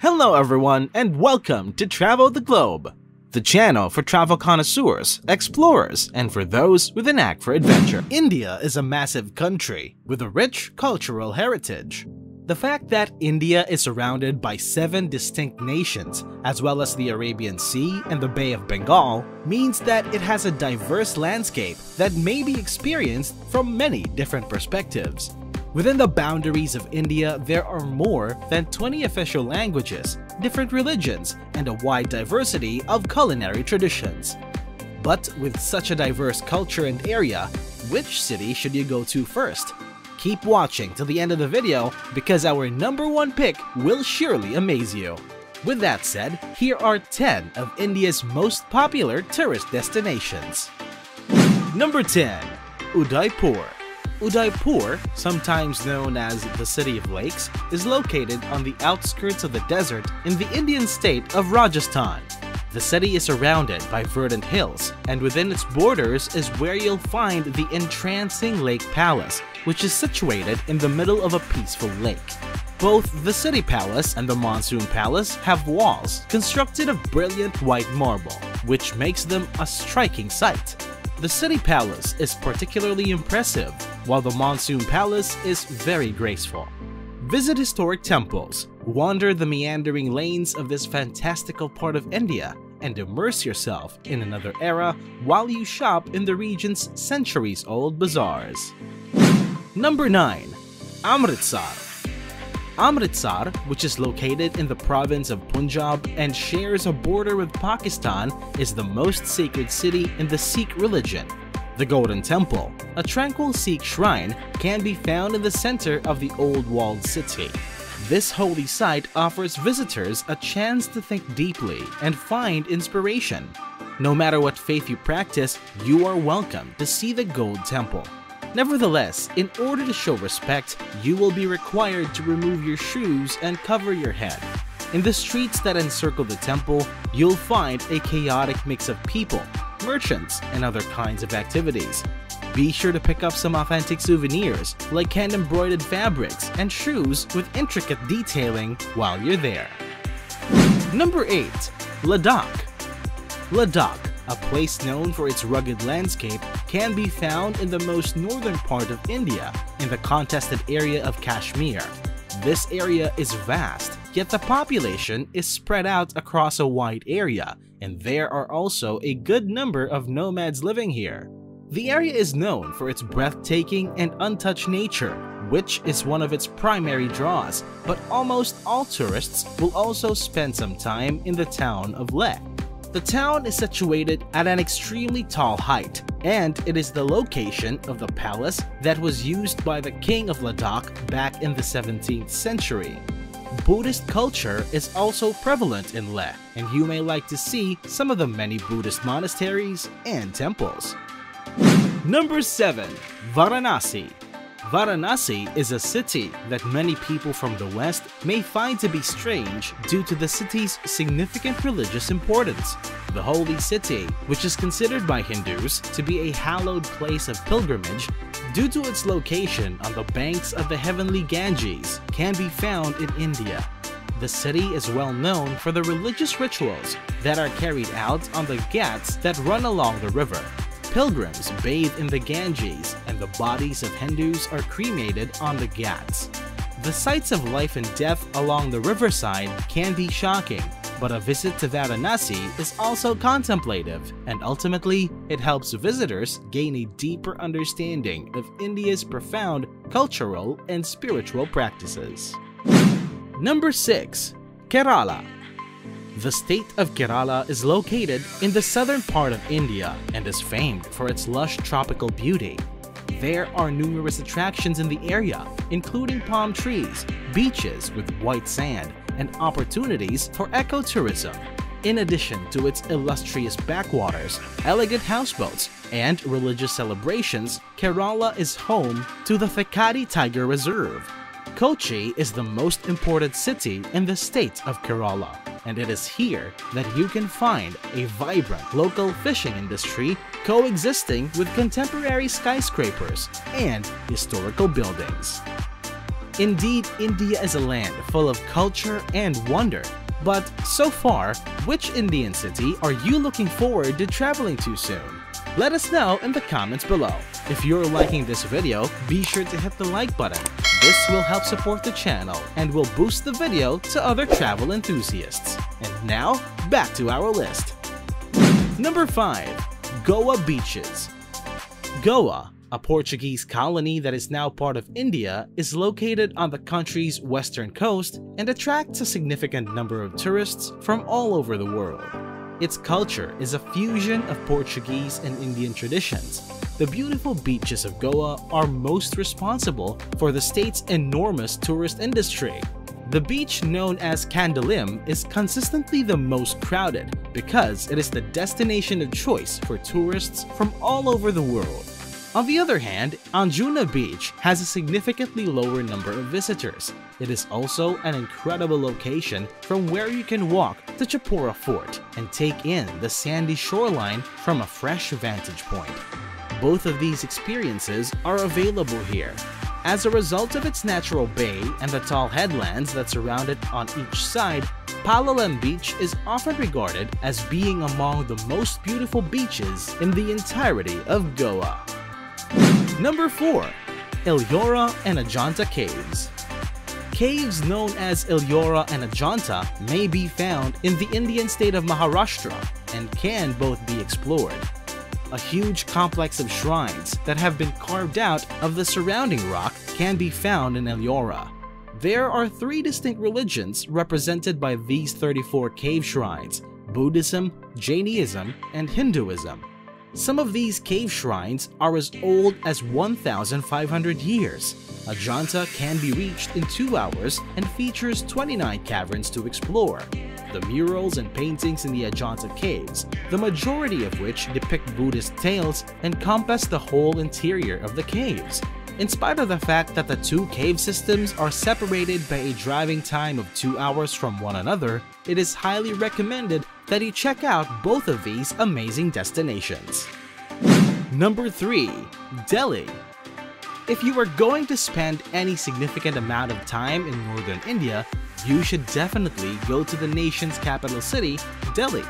Hello everyone and welcome to Travel the Globe, the channel for travel connoisseurs, explorers, and for those with an knack for adventure. India is a massive country with a rich cultural heritage. The fact that India is surrounded by seven distinct nations, as well as the Arabian Sea and the Bay of Bengal, means that it has a diverse landscape that may be experienced from many different perspectives. Within the boundaries of India, there are more than 20 official languages, different religions, and a wide diversity of culinary traditions. But with such a diverse culture and area, which city should you go to first? Keep watching till the end of the video because our number one pick will surely amaze you. With that said, here are 10 of India's most popular tourist destinations. Number 10. Udaipur Udaipur, sometimes known as the City of Lakes, is located on the outskirts of the desert in the Indian state of Rajasthan. The city is surrounded by verdant hills, and within its borders is where you'll find the entrancing Lake Palace, which is situated in the middle of a peaceful lake. Both the City Palace and the Monsoon Palace have walls constructed of brilliant white marble, which makes them a striking sight. The City Palace is particularly impressive, while the Monsoon Palace is very graceful. Visit historic temples, wander the meandering lanes of this fantastical part of India, and immerse yourself in another era while you shop in the region's centuries-old bazaars. Number 9. Amritsar Amritsar, which is located in the province of Punjab and shares a border with Pakistan, is the most sacred city in the Sikh religion. The Golden Temple, a tranquil Sikh shrine, can be found in the center of the old walled city. This holy site offers visitors a chance to think deeply and find inspiration. No matter what faith you practice, you are welcome to see the Gold Temple. Nevertheless, in order to show respect, you will be required to remove your shoes and cover your head. In the streets that encircle the temple, you'll find a chaotic mix of people, merchants, and other kinds of activities. Be sure to pick up some authentic souvenirs like hand-embroidered fabrics and shoes with intricate detailing while you're there. Number 8. Ladakh Ladakh a place known for its rugged landscape, can be found in the most northern part of India, in the contested area of Kashmir. This area is vast, yet the population is spread out across a wide area, and there are also a good number of nomads living here. The area is known for its breathtaking and untouched nature, which is one of its primary draws, but almost all tourists will also spend some time in the town of Leh. The town is situated at an extremely tall height, and it is the location of the palace that was used by the king of Ladakh back in the 17th century. Buddhist culture is also prevalent in Leh, and you may like to see some of the many Buddhist monasteries and temples. Number 7. Varanasi Varanasi is a city that many people from the West may find to be strange due to the city's significant religious importance. The holy city, which is considered by Hindus to be a hallowed place of pilgrimage due to its location on the banks of the heavenly Ganges, can be found in India. The city is well known for the religious rituals that are carried out on the ghats that run along the river. Pilgrims bathe in the Ganges the bodies of Hindus are cremated on the Ghats. The sights of life and death along the riverside can be shocking, but a visit to Varanasi is also contemplative, and ultimately, it helps visitors gain a deeper understanding of India's profound cultural and spiritual practices. Number 6. Kerala the state of Kerala is located in the southern part of India and is famed for its lush tropical beauty. There are numerous attractions in the area, including palm trees, beaches with white sand, and opportunities for ecotourism. In addition to its illustrious backwaters, elegant houseboats, and religious celebrations, Kerala is home to the Thekkady Tiger Reserve. Kochi is the most important city in the state of Kerala and it is here that you can find a vibrant local fishing industry coexisting with contemporary skyscrapers and historical buildings. Indeed, India is a land full of culture and wonder. But so far, which Indian city are you looking forward to traveling to soon? Let us know in the comments below. If you're liking this video, be sure to hit the like button. This will help support the channel and will boost the video to other travel enthusiasts. And now, back to our list. Number 5. Goa Beaches Goa, a Portuguese colony that is now part of India, is located on the country's western coast and attracts a significant number of tourists from all over the world. Its culture is a fusion of Portuguese and Indian traditions. The beautiful beaches of Goa are most responsible for the state's enormous tourist industry. The beach known as Candolim is consistently the most crowded because it is the destination of choice for tourists from all over the world. On the other hand, Anjuna Beach has a significantly lower number of visitors. It is also an incredible location from where you can walk to Chapora Fort and take in the sandy shoreline from a fresh vantage point. Both of these experiences are available here. As a result of its natural bay and the tall headlands that surround it on each side, Palolem Beach is often regarded as being among the most beautiful beaches in the entirety of Goa. Number 4. Ellora and Ajanta Caves Caves known as Ellora and Ajanta may be found in the Indian state of Maharashtra and can both be explored. A huge complex of shrines that have been carved out of the surrounding rock can be found in Ellora. There are three distinct religions represented by these 34 cave shrines, Buddhism, Jainism, and Hinduism. Some of these cave shrines are as old as 1,500 years. Ajanta can be reached in 2 hours and features 29 caverns to explore. The murals and paintings in the Ajanta caves, the majority of which depict Buddhist tales, encompass the whole interior of the caves. In spite of the fact that the two cave systems are separated by a driving time of 2 hours from one another, it is highly recommended that you check out both of these amazing destinations. Number 3. Delhi If you are going to spend any significant amount of time in northern India, you should definitely go to the nation's capital city, Delhi.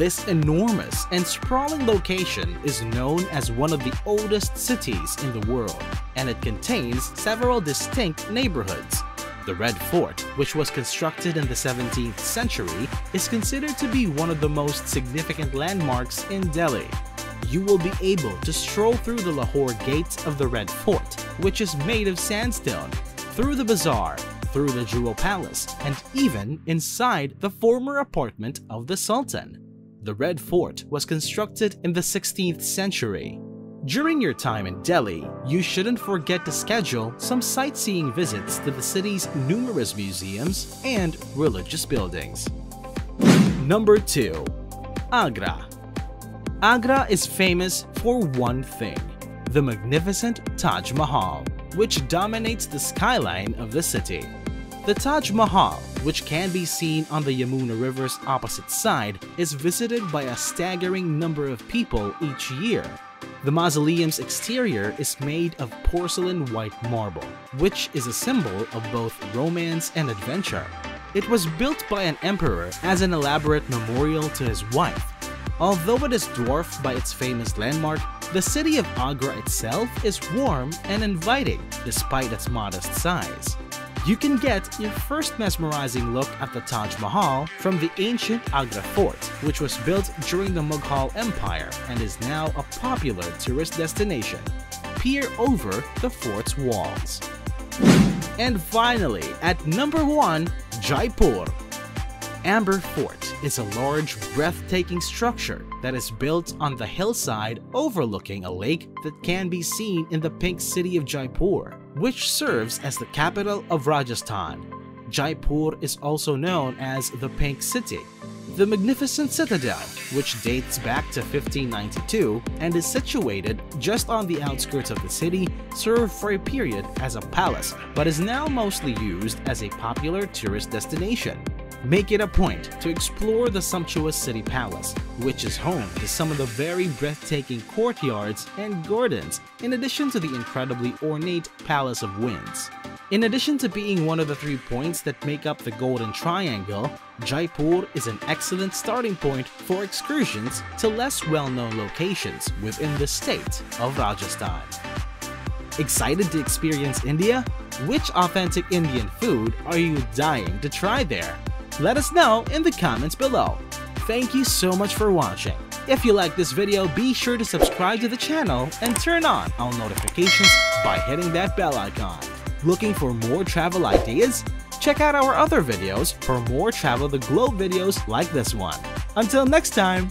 This enormous and sprawling location is known as one of the oldest cities in the world, and it contains several distinct neighborhoods. The Red Fort, which was constructed in the 17th century, is considered to be one of the most significant landmarks in Delhi. You will be able to stroll through the Lahore Gate of the Red Fort, which is made of sandstone, through the bazaar, through the Jewel Palace, and even inside the former apartment of the Sultan. The Red Fort was constructed in the 16th century. During your time in Delhi, you shouldn't forget to schedule some sightseeing visits to the city's numerous museums and religious buildings. Number 2. Agra Agra is famous for one thing, the magnificent Taj Mahal, which dominates the skyline of the city. The Taj Mahal, which can be seen on the Yamuna River's opposite side, is visited by a staggering number of people each year. The mausoleum's exterior is made of porcelain white marble, which is a symbol of both romance and adventure. It was built by an emperor as an elaborate memorial to his wife. Although it is dwarfed by its famous landmark, the city of Agra itself is warm and inviting despite its modest size. You can get your first mesmerizing look at the Taj Mahal from the ancient Agra Fort, which was built during the Mughal Empire and is now a popular tourist destination. Peer over the fort's walls. And finally, at number 1, Jaipur. Amber Fort is a large, breathtaking structure that is built on the hillside overlooking a lake that can be seen in the pink city of Jaipur which serves as the capital of Rajasthan. Jaipur is also known as the Pink City. The magnificent citadel, which dates back to 1592 and is situated just on the outskirts of the city, served for a period as a palace but is now mostly used as a popular tourist destination. Make it a point to explore the sumptuous city palace, which is home to some of the very breathtaking courtyards and gardens, in addition to the incredibly ornate Palace of Winds. In addition to being one of the three points that make up the Golden Triangle, Jaipur is an excellent starting point for excursions to less well-known locations within the state of Rajasthan. Excited to experience India? Which authentic Indian food are you dying to try there? Let us know in the comments below. Thank you so much for watching. If you like this video, be sure to subscribe to the channel and turn on all notifications by hitting that bell icon. Looking for more travel ideas? Check out our other videos for more travel the globe videos like this one. Until next time,